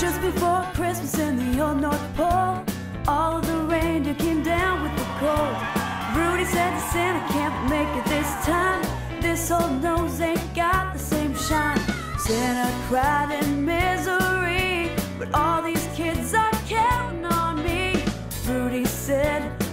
Just before Christmas in the old North Pole, all of the reindeer came down with the cold. Rudy said to Santa, can't make it this time. This old nose ain't got the same shine. Santa cried in misery, but all these kids are counting on me. Rudy said,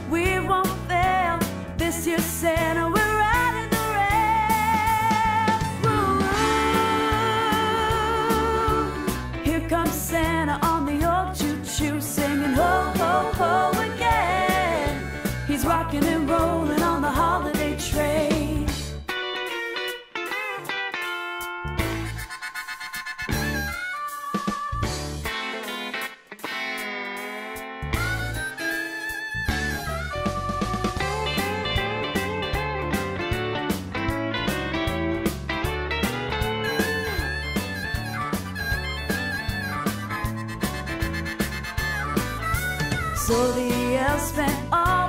Elves spent all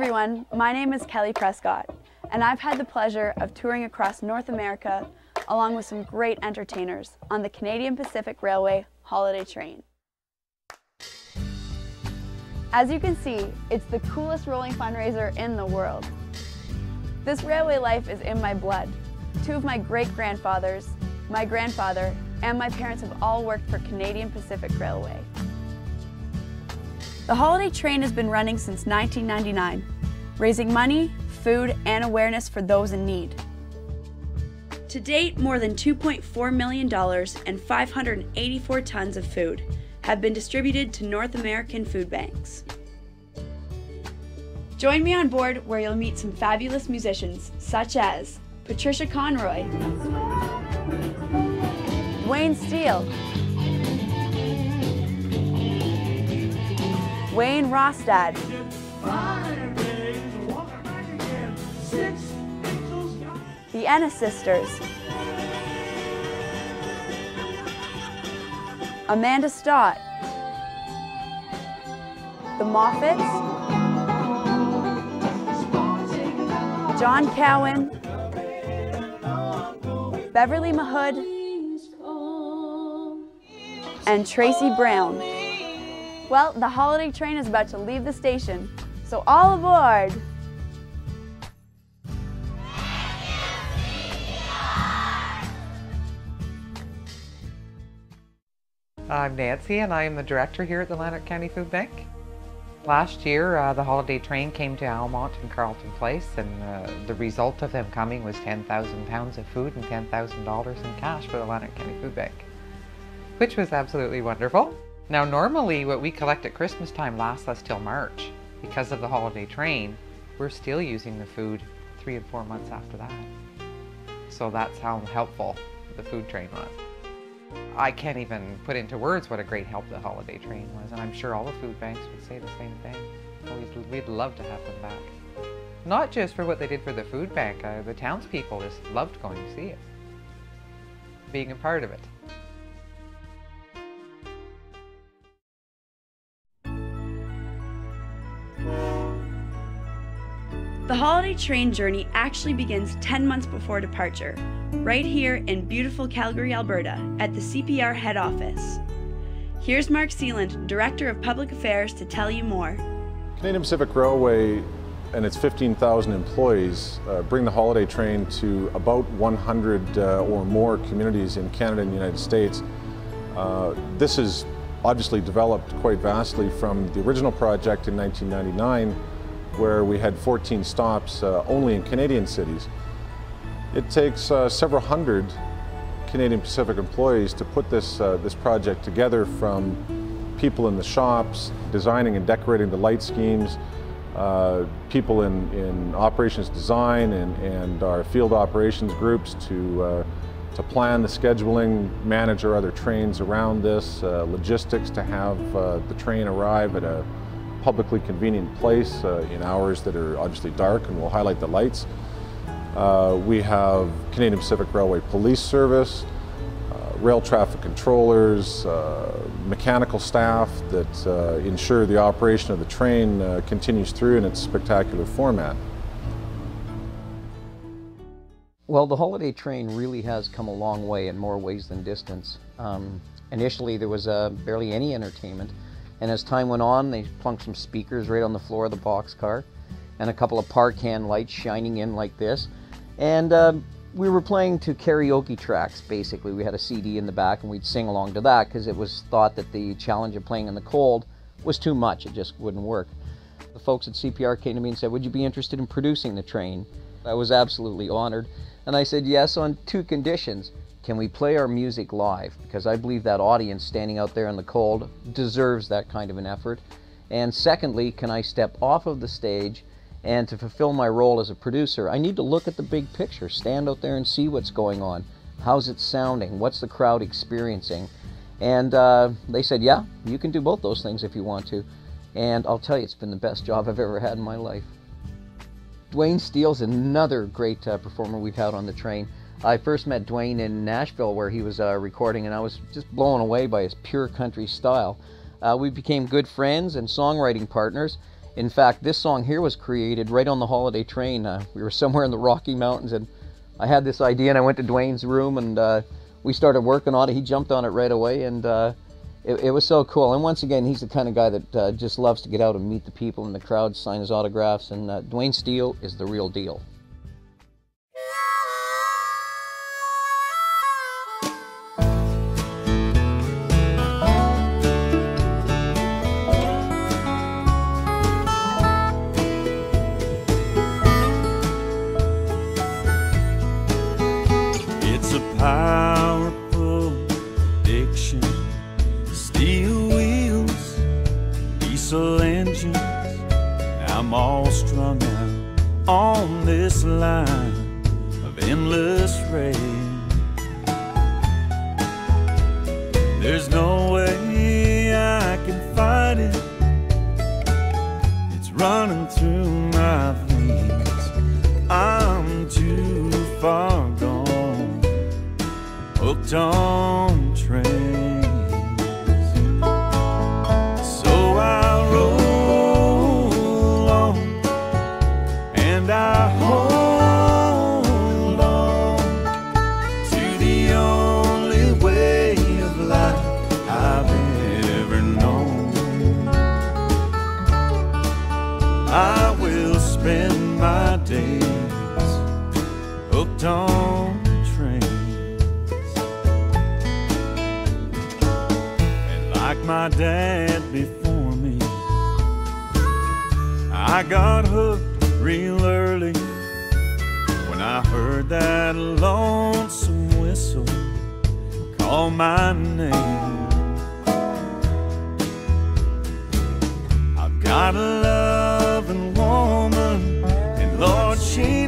everyone, my name is Kelly Prescott, and I've had the pleasure of touring across North America along with some great entertainers on the Canadian Pacific Railway Holiday Train. As you can see, it's the coolest rolling fundraiser in the world. This railway life is in my blood. Two of my great grandfathers, my grandfather, and my parents have all worked for Canadian Pacific Railway. The holiday train has been running since 1999, raising money, food, and awareness for those in need. To date, more than $2.4 million and 584 tons of food have been distributed to North American food banks. Join me on board where you'll meet some fabulous musicians such as Patricia Conroy, Duane Steele, Wayne Rostad, the Ennis Sisters, Amanda Stott, the Moffatts, John Cowan, Beverly Mahood, and Tracey Brown. Well, the holiday train is about to leave the station, so all aboard! I'm Nancy and I am the director here at the Lanark County Food Bank. Last year, uh, the holiday train came to Almonte and Carleton Place, and uh, the result of them coming was 10,000 pounds of food and $10,000 in cash for the Lanark County Food Bank, which was absolutely wonderful. Now, normally what we collect at Christmas time lasts us till March. Because of the holiday train, we're still using the food three and four months after that. So that's how helpful the food train was. I can't even put into words what a great help the holiday train was, and I'm sure all the food banks would say the same thing. We'd, we'd love to have them back. Not just for what they did for the food bank, uh, the townspeople just loved going to see it, being a part of it. Holiday train journey actually begins 10 months before departure, right here in beautiful Calgary, Alberta, at the CPR head office. Here's Mark Sealand, Director of Public Affairs, to tell you more. Canadian Pacific Railway and its 15,000 employees uh, bring the holiday train to about 100 uh, or more communities in Canada and the United States. Uh, this is obviously developed quite vastly from the original project in 1999 where we had 14 stops uh, only in Canadian cities. It takes uh, several hundred Canadian Pacific employees to put this, uh, this project together from people in the shops, designing and decorating the light schemes, uh, people in, in operations design and, and our field operations groups to, uh, to plan the scheduling, manage our other trains around this, uh, logistics to have the train arrive at a publicly convenient place uh, in hours that are obviously dark and we'll highlight the lights. Uh, we have Canadian Pacific Railway Police Service, rail traffic controllers, uh, mechanical staff that uh, ensure the operation of the train uh, continues through in its spectacular format. Well, the holiday train really has come a long way in more ways than distance. Um, initially, there was uh, barely any entertainment, and as time went on, they plunked some speakers right on the floor of the boxcar, and a couple of park hand lights shining in like this, and um, we were playing to karaoke tracks basically. We had a CD in the back and we'd sing along to that because it was thought that the challenge of playing in the cold was too much. It just wouldn't work. The folks at CPR came to me and said, Would you be interested in producing the train? I was absolutely honored. And I said, Yes, on two conditions. Can we play our music live? Because I believe that audience standing out there in the cold deserves that kind of an effort. And secondly, can I step off of the stage and to fulfill my role as a producer, I need to look at the big picture, stand out there and see what's going on. How's it sounding? What's the crowd experiencing? And uh, they said, yeah, you can do both those things if you want to. And I'll tell you, it's been the best job I've ever had in my life. Duane Steele's another great uh, performer we've had on the train. I first met Duane in Nashville where he was uh, recording, and I was just blown away by his pure country style. Uh, we became good friends and songwriting partners. In fact, this song here was created right on the holiday train. Uh, we were somewhere in the Rocky Mountains and I had this idea and I went to Duane's room and uh, we started working on it. He jumped on it right away and uh, it, it, was so cool. And once again, he's the kind of guy that uh, just loves to get out and meet the people in the crowd, sign his autographs, and Duane Steele is the real deal. dawn trains. And like my dad before me, I got hooked real early when I heard that lonesome whistle call my name. I've got a loving woman, and Lord, she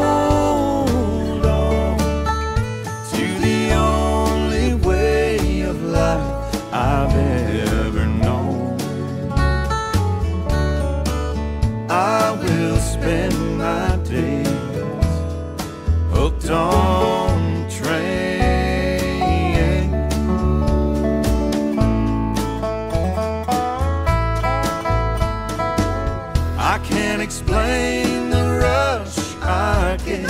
Don't train. I can't explain the rush I get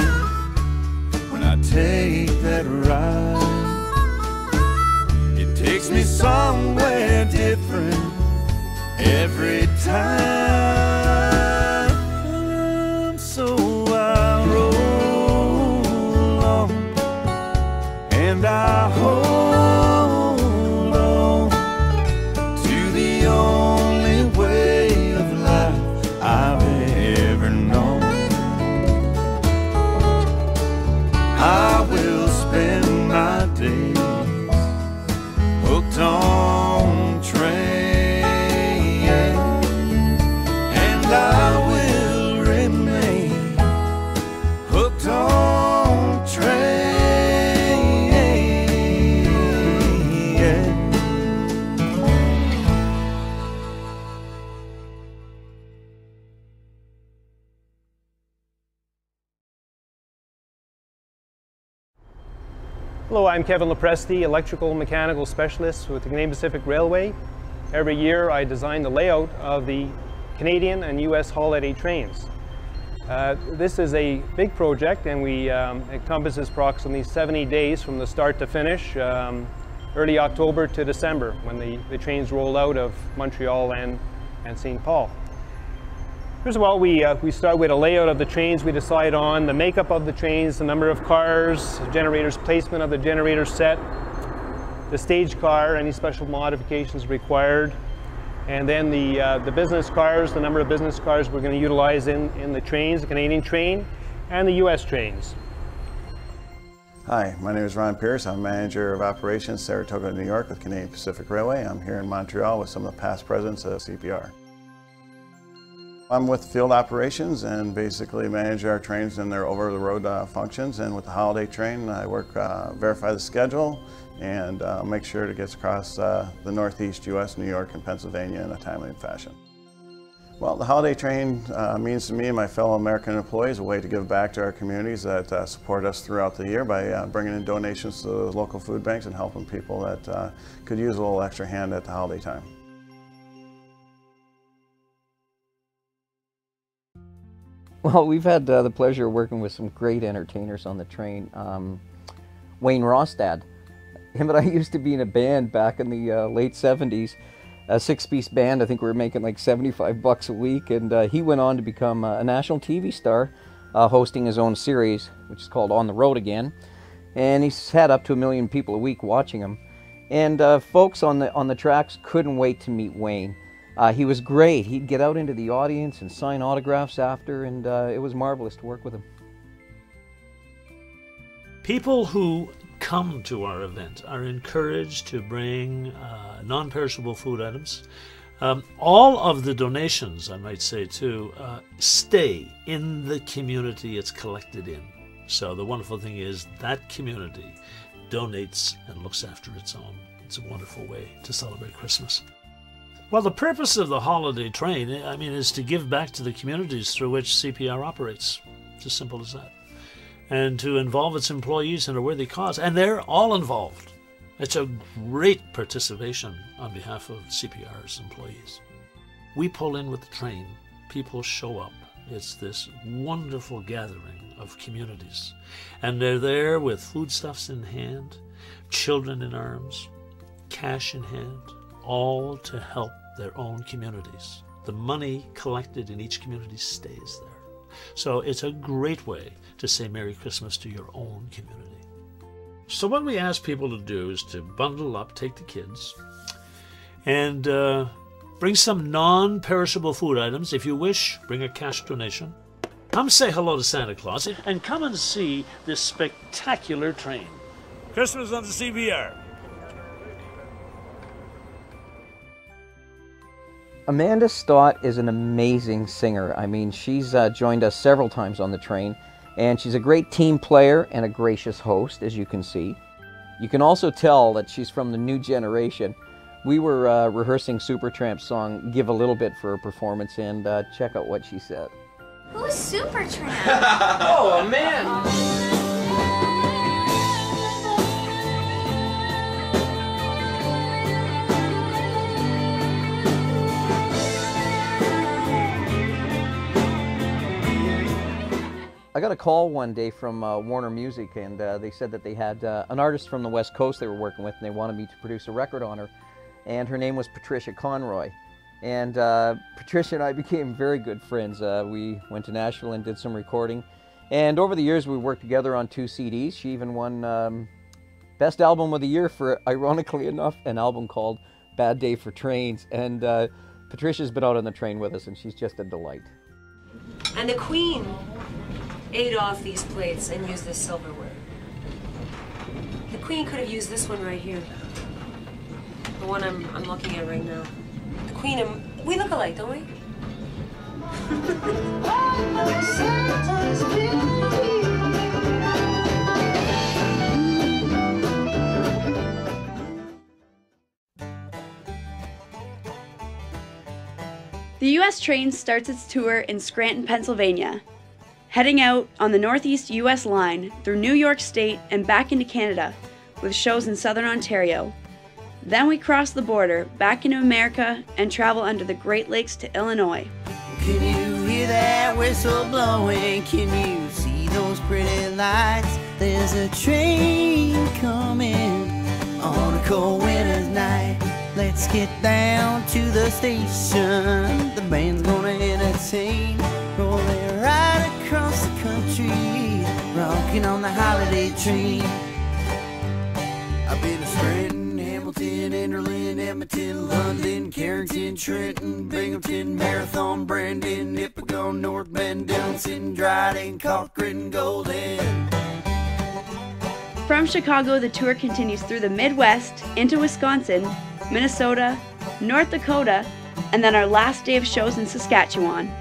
when I take that ride. It takes me somewhere different every time. Hello, I'm Kevin Lopresti, electrical mechanical specialist with the Canadian Pacific Railway. Every year I design the layout of the Canadian and US holiday trains. Uh, this is a big project and we um, encompasses approximately 70 days from the start to finish, um, early October to December when the, the trains roll out of Montreal and, and St. Paul. First of all, we, uh, we start with a layout of the trains. We decide on the makeup of the trains, the number of cars, generators, placement of the generator set, the stage car, any special modifications required, and then the, uh, the business cars, the number of business cars we're going to utilize in, in the trains, the Canadian train and the US trains. Hi, my name is Ron Pierce. I'm manager of operations Saratoga, New York with Canadian Pacific Railway. I'm here in Montreal with some of the past presidents of CPR. I'm with field operations and basically manage our trains and their over-the-road uh, functions. And with the holiday train, I work, uh, verify the schedule, and uh, make sure it gets across uh, the Northeast U.S., New York, and Pennsylvania in a timely fashion. Well, the holiday train uh, means to me and my fellow American employees a way to give back to our communities that uh, support us throughout the year by bringing in donations to the local food banks and helping people that could use a little extra hand at the holiday time. Well, we've had uh, the pleasure of working with some great entertainers on the train. Um, Wayne Rostad, him and I used to be in a band back in the uh, late 70s, a six-piece band. I think we were making like 75 bucks a week, and uh, he went on to become a national TV star, uh, hosting his own series, which is called On the Road Again. And he's had up to a million people a week watching him. And uh, folks on the on the tracks couldn't wait to meet Wayne. Uh, he was great. He'd get out into the audience and sign autographs after, and uh, it was marvelous to work with him. People who come to our event are encouraged to bring uh, non perishable food items. Um, all of the donations, I might say too, uh, stay in the community it's collected in. So the wonderful thing is that community donates and looks after its own. It's a wonderful way to celebrate Christmas. Well, the purpose of the holiday train, eh, I mean, is to give back to the communities through which CPR operates. It's as simple as that. And to involve its employees in a worthy cause. And they're all involved. It's a great participation on behalf of CPR's employees. We pull in with the train, people show up. It's this wonderful gathering of communities. And they're there with foodstuffs in hand, children in arms, cash in hand, all to help their own communities. The money collected in each community stays there. So it's a great way to say Merry Christmas to your own community. So what we ask people to do is to bundle up, take the kids, and uh, bring some non-perishable food items. If you wish, bring a cash donation. Come say hello to Santa Claus and come and see this spectacular train. Christmas on the CPR. Amanda Stott is an amazing singer. I mean, she's uh, joined us several times on the train, and she's a great team player and a gracious host, as you can see. You can also tell that she's from the new generation. We were uh, rehearsing Supertramp's song Give a Little Bit for a performance, and uh, check out what she said. Who's Supertramp? oh, man! Got a call one day from uh, Warner Music, and uh, they said that they had uh, an artist from the West Coast they were working with, and they wanted me to produce a record on her. And her name was Patricia Conroy. And uh, Patricia and I became very good friends. Uh, we went to Nashville and did some recording. And over the years, we worked together on two CDs. She even won um, Best Album of the Year for, ironically enough, an album called Bad Day for Trains. And uh, Patricia's been out on the train with us, and she's just a delight. And the Queen ate off these plates and used this silverware. The queen could have used this one right here. The one I'm, I'm looking at right now. The queen and... We look alike, don't we? The U.S. train starts its tour in Scranton, Pennsylvania, heading out on the Northeast U.S. line through New York State and back into Canada. with shows in southern Ontario. Then we cross the border back into America and travel under the Great Lakes to Illinois. Can you hear that whistle blowing? Can you see those pretty lights? There's a train coming on a cold winter's night. Let's get down to the station. The band's gonna entertain. Country, rocking on the holiday train. I've been to Scranton, Hamilton, Enderlin, Edmonton, London, Carrington, Trenton, Binghamton, Marathon, Brandon, North Bend, Dryden, Cochrane, Golden. From Chicago, the tour continues through the Midwest into Wisconsin, Minnesota, North Dakota, and then our last day of shows in Saskatchewan.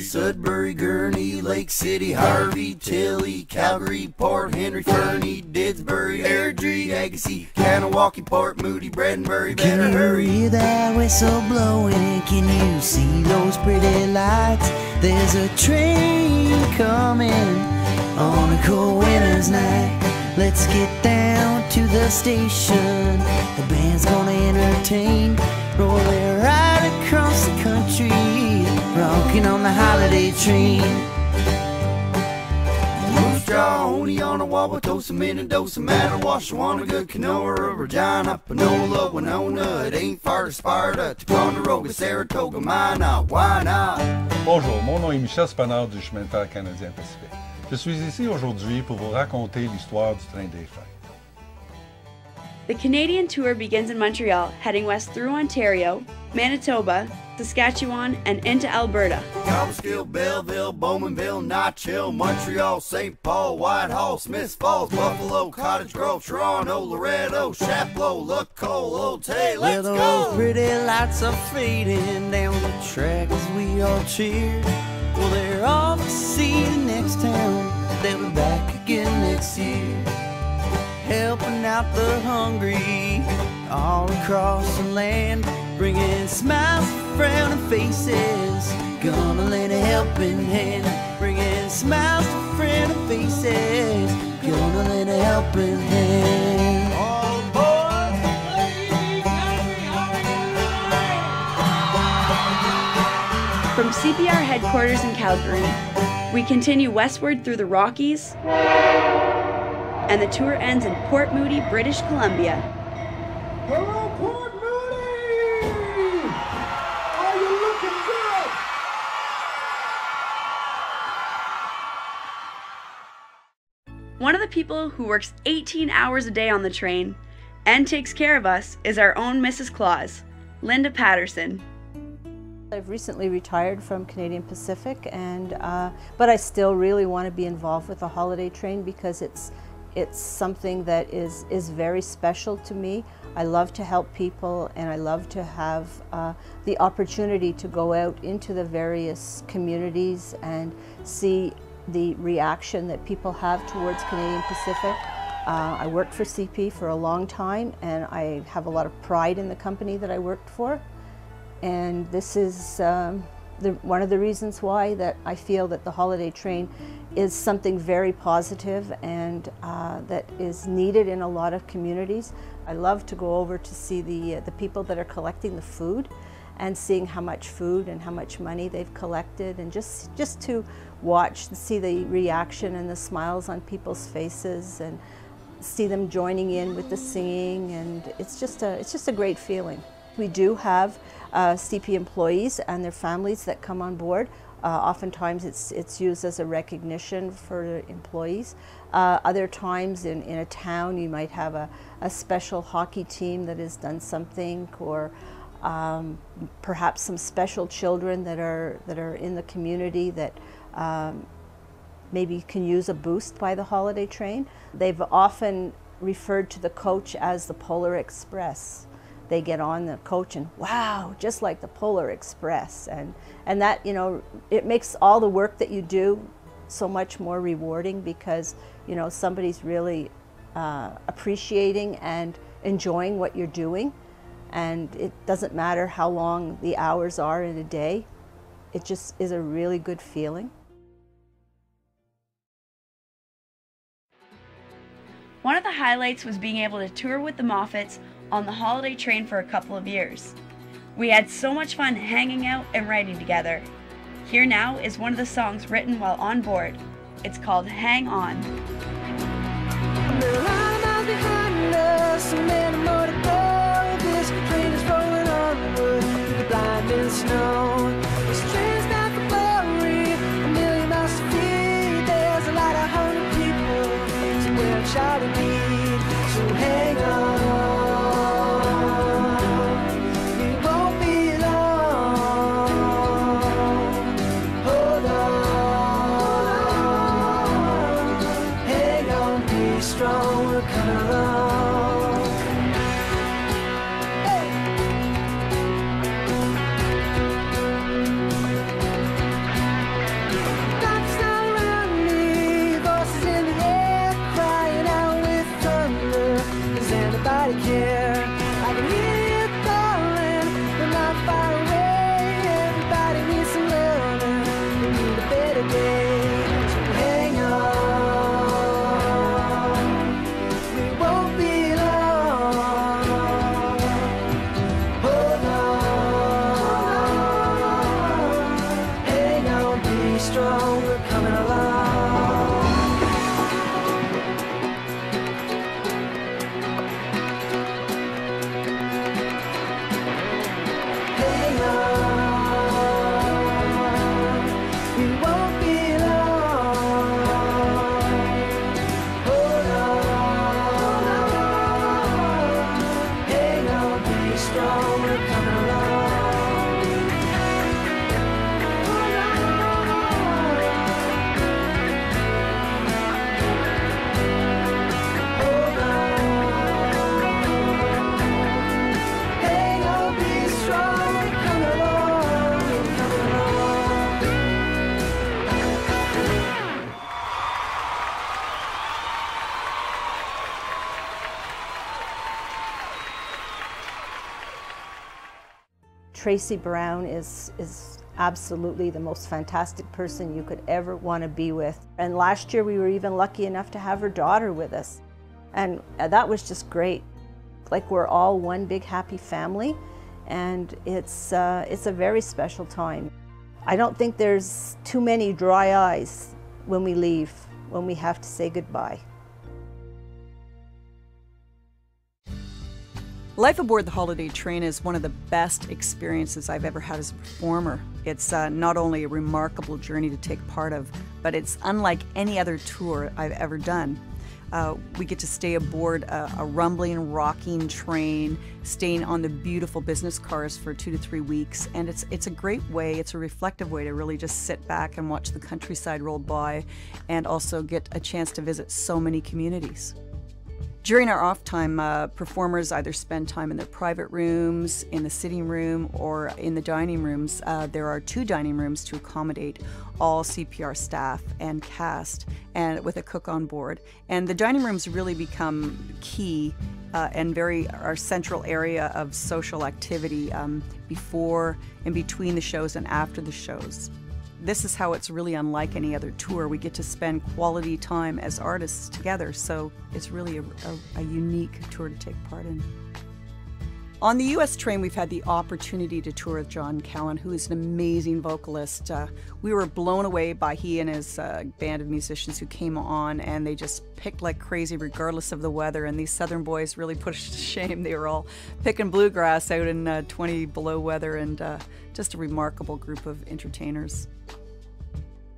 Sudbury, Gurney, Lake City, Harvey, Tilly, Calgary, Port Henry, Fernie, Didsbury, Airdrie, Agassiz, Kanawaki, Port Moody, Bradenbury, better Can hurry. you hear that whistle blowing? Can you see those pretty lights? There's a train coming on a cold winter's night. Let's get down to the station. The band's gonna entertain, rolling right across the country rocking on the holiday train. Moose Jaw, Honey on a Wauwatosa, Minnedosa, Madawaska, Kenora, Regina, Panola, Winona. It ain't far to Sparta, Ticonderoga, Saratoga, Minot, why not? Bonjour, mon nom est Michel Spanard du chemin de fer canadien Pacifique. Je suis ici aujourd'hui pour vous raconter l'histoire du train des fêtes. The Canadian tour begins in Montreal, heading west through Ontario, Manitoba, Saskatchewan, and into Alberta. Cobleskill, Belleville, Bowmanville, Notch Hill, Montreal, St. Paul, Whitehall, Smiths Falls, Buffalo, Cottage Grove, Toronto, Loretto, Chapleau, Lacolle, Old Tay, let's Where go! Those pretty lights are fading down the track as we all cheer. Well, they're off to see the next town. They'll be back again next year. Helping out the hungry all across the land bringing smiles, frowning faces. Gonna lend a helping hand, bringing smiles to frowning faces. Gonna lend a helping hand. All aboard, From CPR headquarters in Calgary, we continue westward through the Rockies, and the tour ends in Port Moody, British Columbia. Hello, Port Moody! Are you looking good? One of the people who works 18 hours a day on the train and takes care of us is our own Mrs. Claus, Linda Patterson. I've recently retired from Canadian Pacific, and uh, but I still really want to be involved with the holiday train because it's it's something that is is very special to me. I love to help people, and I love to have uh, the opportunity to go out into the various communities and see the reaction that people have towards Canadian Pacific. Uh, I worked for CP for a long time and I have a lot of pride in the company that I worked for. And this is um, the, one of the reasons why that I feel that the holiday train is something very positive and uh, that is needed in a lot of communities. I love to go over to see the, uh, the people that are collecting the food and seeing how much food and how much money they've collected and just, just to watch and see the reaction and the smiles on people's faces and see them joining in with the singing and it's just a, it's just a great feeling. We do have uh, CP employees and their families that come on board. Uh, oftentimes it's, it's used as a recognition for employees. Uh, other times in, in a town you might have a, a special hockey team that has done something or um, perhaps some special children that are, that are in the community that um, maybe can use a boost by the holiday train. They've often referred to the coach as the Polar Express. They get on the coach and wow, just like the Polar Express. And, and that, you know, it makes all the work that you do so much more rewarding because, you know, somebody's really uh, appreciating and enjoying what you're doing and it doesn't matter how long the hours are in a day. It just is a really good feeling. One of the highlights was being able to tour with the Moffatts on the holiday train for a couple of years. We had so much fun hanging out and writing together. Here now is one of the songs written while on board. It's called Hang On. Tracey Brown is, is absolutely the most fantastic person you could ever want to be with. And last year we were even lucky enough to have her daughter with us. And uh, that was just great. Like we're all one big happy family and it's, uh, it's a very special time. I don't think there's too many dry eyes when we leave, when we have to say goodbye. Life aboard the Holiday Train is one of the best experiences I've ever had as a performer. It's uh, not only a remarkable journey to take part of, but it's unlike any other tour I've ever done. Uh, we get to stay aboard a, a rumbling, rocking train, staying on the beautiful business cars for two to three weeks, and it's it's a great way. It's a reflective way to really just sit back and watch the countryside roll by, and also get a chance to visit so many communities. During our off time, uh, performers either spend time in their private rooms, in the sitting room, or in the dining rooms. Uh, there are two dining rooms to accommodate all CPR staff and cast, and with a cook on board. And the dining rooms really become key uh, and very our central area of social activity um, before and between the shows and after the shows this is how it's really unlike any other tour. We get to spend quality time as artists together, so it's really a, a, a, unique tour to take part in. On the US train, we've had the opportunity to tour with John Cowan, who is an amazing vocalist. Uh, we were blown away by he and his uh, band of musicians who came on, and they just picked like crazy regardless of the weather. And these Southern boys really us to shame. They were all picking bluegrass out in uh, 20 below weather, and uh, just a remarkable group of entertainers.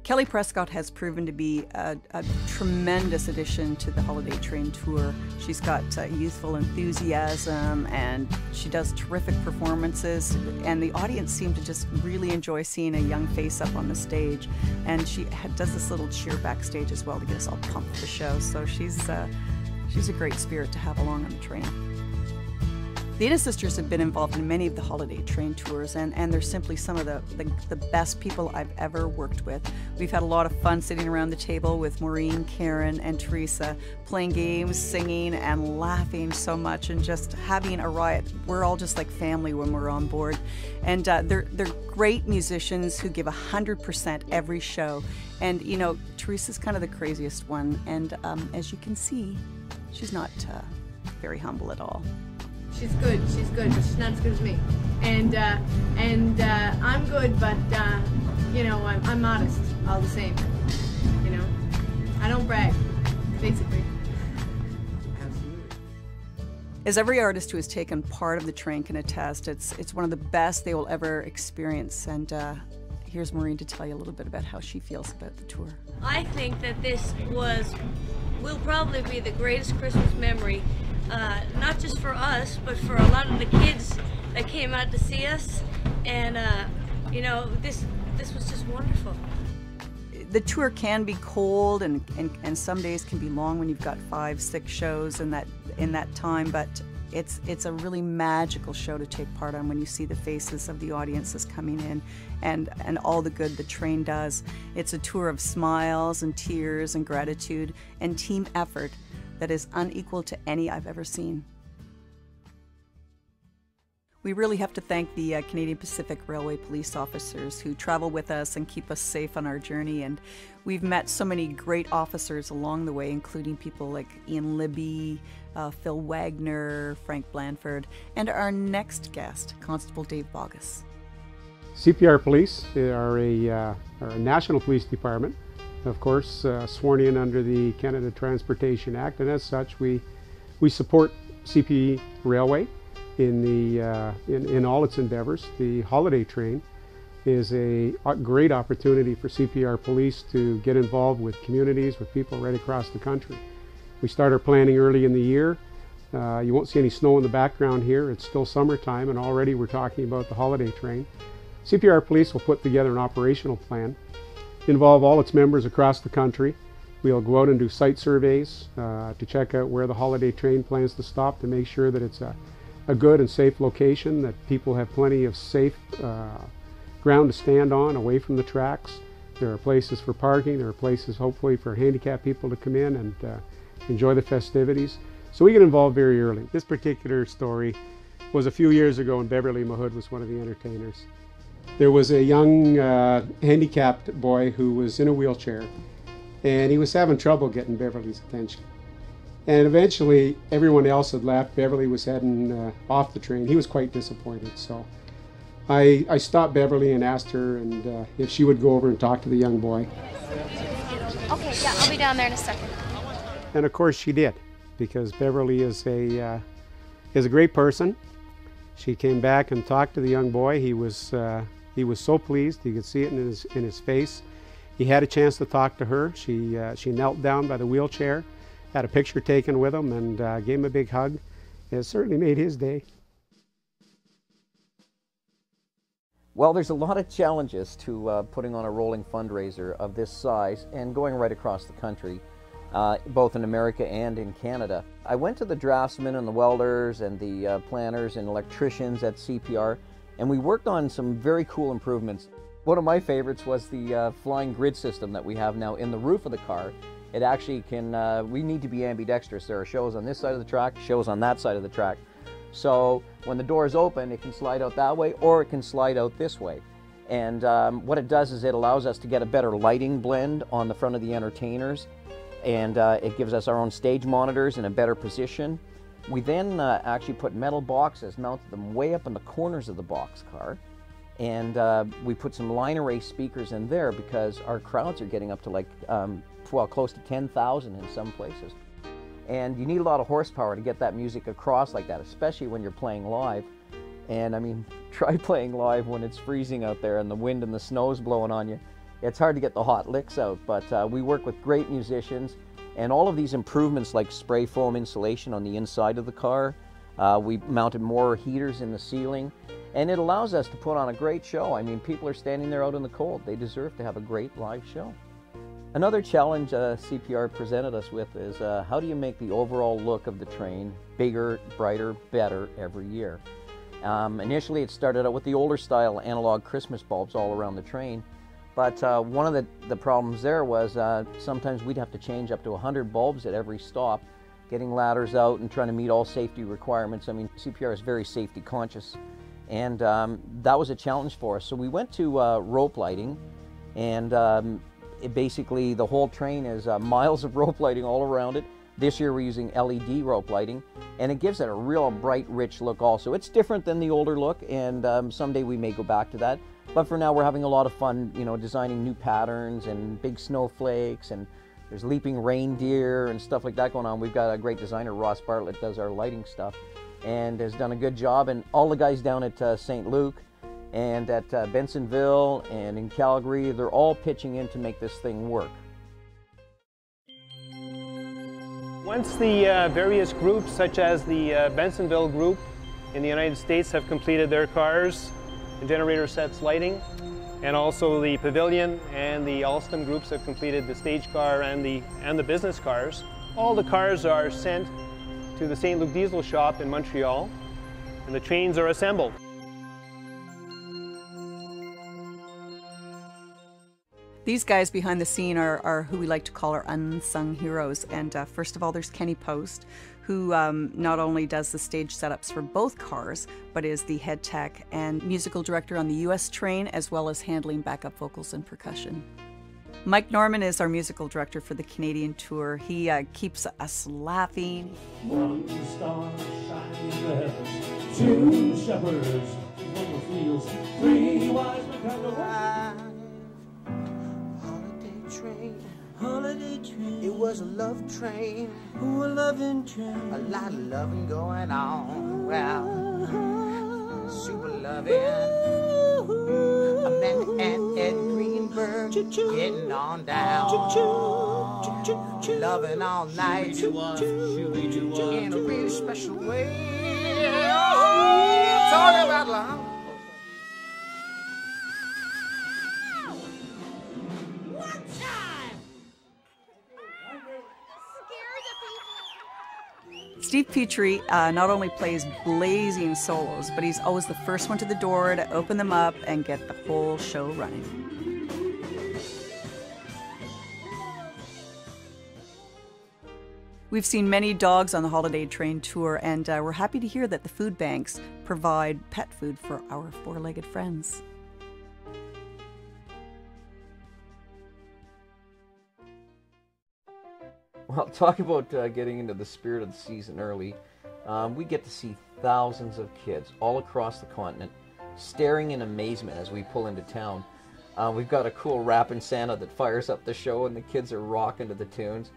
Kelly Prescott has proven to be a, a, tremendous addition to the Holiday Train Tour. She's got uh, youthful enthusiasm and she does terrific performances, and the audience seem to just really enjoy seeing a young face up on the stage. And she does this little cheer backstage as well to get us all pumped for the show. So she's, uh, she's a great spirit to have along on the train. The Ennis sisters have been involved in many of the holiday train tours, and, and they're simply some of the, the, the, best people I've ever worked with. We've had a lot of fun sitting around the table with Maureen, Karen, and Teresa, playing games, singing, and laughing so much, and just having a riot. We're all just like family when we're on board. And uh, they're, they're great musicians who give 100% every show. And, you know, Teresa's kind of the craziest one, and um, as you can see, she's not uh, very humble at all. She's good. She's good, but she's not as good as me. And uh, and uh, I'm good, but uh, you know I'm, I'm modest all the same. You know, I don't brag, basically. As every artist who has taken part of the train can attest, it's it's one of the best they will ever experience. And uh, here's Maureen to tell you a little bit about how she feels about the tour. I think that this was, will probably be the greatest Christmas memory, uh, not just for us, but for a lot of the kids that came out to see us. And, uh, you know, this, this was just wonderful. The tour can be cold and, and, and some days can be long when you've got five, six shows in that in that time, but it's it's a really magical show to take part on when you see the faces of the audiences coming in and and all the good the train does. It's a tour of smiles and tears and gratitude and team effort that is unequal to any I've ever seen. We really have to thank the uh, Canadian Pacific Railway police officers who travel with us and keep us safe on our journey. And we've met so many great officers along the way, including people like Ian Libby, uh, Phil Wagner, Frank Blanford, and our next guest, Constable Dave Bogus. CPR Police are a, uh, are a national police department, of course, uh, sworn in under the Canada Transportation Act, and as such, we, we support CP Railway in, the, uh, in, in all its endeavors. The holiday train is a great opportunity for CPR police to get involved with communities, with people right across the country. We start our planning early in the year. Uh, you won't see any snow in the background here. It's still summertime and already we're talking about the holiday train. CPR Police will put together an operational plan, involve all its members across the country. We'll go out and do site surveys uh, to check out where the holiday train plans to stop to make sure that it's a, a good and safe location, that people have plenty of safe uh, ground to stand on away from the tracks. There are places for parking, there are places hopefully for handicapped people to come in and uh, enjoy the festivities. So we get involved very early. This particular story was a few years ago and Beverly Mahood was one of the entertainers. There was a young uh, handicapped boy who was in a wheelchair and he was having trouble getting Beverly's attention. And eventually everyone else had left. Beverly was heading uh, off the train. He was quite disappointed. So I, I stopped Beverly and asked her and uh, if she would go over and talk to the young boy. Okay, yeah, I'll be down there in a second. And of course she did, because Beverly is a uh, is a great person. She came back and talked to the young boy. He was uh, he was so pleased. You could see it in his in his face. He had a chance to talk to her. She uh, she knelt down by the wheelchair, had a picture taken with him, and uh, gave him a big hug. It certainly made his day. Well, there's a lot of challenges to uh, putting on a rolling fundraiser of this size and going right across the country, uh, both in America and in Canada. I went to the draftsmen and the welders and the uh, planners and electricians at CPR, and we worked on some very cool improvements. One of my favorites was the uh, flying grid system that we have now in the roof of the car. It actually can, uh, we need to be ambidextrous. There are shows on this side of the track, shows on that side of the track. So when the door is open, it can slide out that way or it can slide out this way. And um, what it does is it allows us to get a better lighting blend on the front of the entertainers. And uh, it gives us our own stage monitors in a better position. We then uh, actually put metal boxes, mounted them way up in the corners of the boxcar. And uh, we put some line array speakers in there because our crowds are getting up to like, um, well, close to 10,000 in some places. And you need a lot of horsepower to get that music across like that, especially when you're playing live. And I mean, try playing live when it's freezing out there and the wind and the snow's blowing on you. It's hard to get the hot licks out, but uh, we work with great musicians. And all of these improvements like spray foam insulation on the inside of the car, uh, we mounted more heaters in the ceiling, and it allows us to put on a great show. I mean, people are standing there out in the cold. They deserve to have a great live show. Another challenge uh, CPR presented us with is uh, how do you make the overall look of the train bigger, brighter, better every year? Um, initially, it started out with the older style analog Christmas bulbs all around the train, but uh, one of the, the problems there was uh, sometimes we'd have to change up to 100 bulbs at every stop, getting ladders out and trying to meet all safety requirements. I mean, CPR is very safety conscious, and um, that was a challenge for us. So we went to uh, rope lighting, and um, basically the whole train is uh, miles of rope lighting all around it. This year we're using LED rope lighting, and it gives it a real bright, rich look also. It's different than the older look, and um, someday we may go back to that. But for now, we're having a lot of fun, you know, designing new patterns and big snowflakes, and there's leaping reindeer and stuff like that going on. We've got a great designer, Ross Bartlett, does our lighting stuff, and has done a good job. And all the guys down at uh, St. Luc and at uh, Bensenville and in Calgary, they're all pitching in to make this thing work. Once the uh, various groups, such as the uh, Bensenville group in the United States, have completed their cars generator sets lighting, and also the Pavilion and the Alstom groups have completed the stage car and the, and the business cars, all the cars are sent to the St. Luc Diesel shop in Montreal, and the trains are assembled. These guys behind the scene are, are who we like to call our unsung heroes. And uh, first of all, there's Kenny Post, who um, not only does the stage setups for both cars, but is the head tech and musical director on the US train, as well as handling backup vocals and percussion. Mike Norman is our musical director for the Canadian tour. He uh, keeps us laughing. One star shining in two shepherds, one three wise men. Train, holiday train. It was a love train, oh, a loving train. A lot of loving going on. Well, super loving. Amanda and Ed Greenberg getting on down. Loving all night in a really special way. Oh, Talking about love. Steve Petrie uh, not only plays blazing solos, but he's always the first one to the door to open them up and get the whole show running. We've seen many dogs on the holiday train tour, and uh, we're happy to hear that the food banks provide pet food for our four legged friends. Well, talk about uh, getting into the spirit of the season early. Um, we get to see thousands of kids all across the continent staring in amazement as we pull into town. Uh, we've got a cool rapping Santa that fires up the show, and the kids are rocking to the tunes.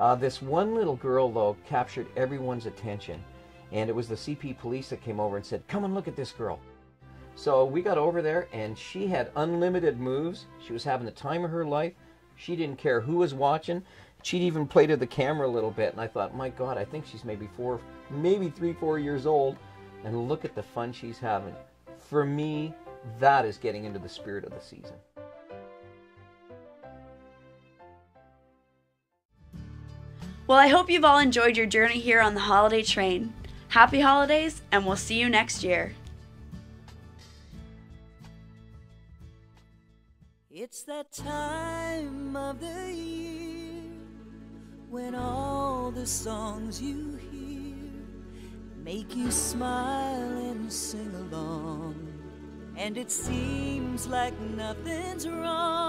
Uh, this one little girl, though, captured everyone's attention, and it was the CP police that came over and said, Come and look at this girl. So we got over there, and she had unlimited moves. She was having the time of her life. She didn't care who was watching. She'd even play to the camera a little bit, and I thought, my God, I think she's maybe four, maybe three, four years old, and look at the fun she's having. For me, that is getting into the spirit of the season. Well, I hope you've all enjoyed your journey here on the holiday train. Happy holidays, and we'll see you next year. It's that time of the year when all the songs you hear make you smile and sing along. And it seems like nothing's wrong.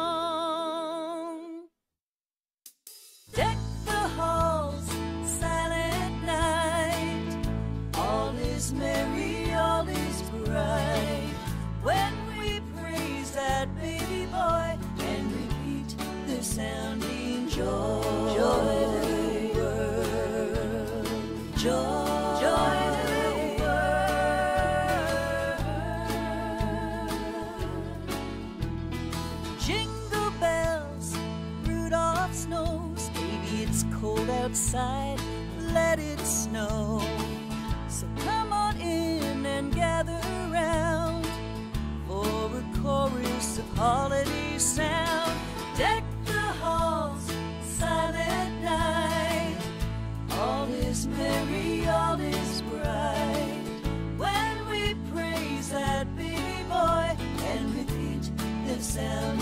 Holiday sound. Deck the halls, silent night. All is merry, all is bright. When we praise that baby boy and repeat the sounding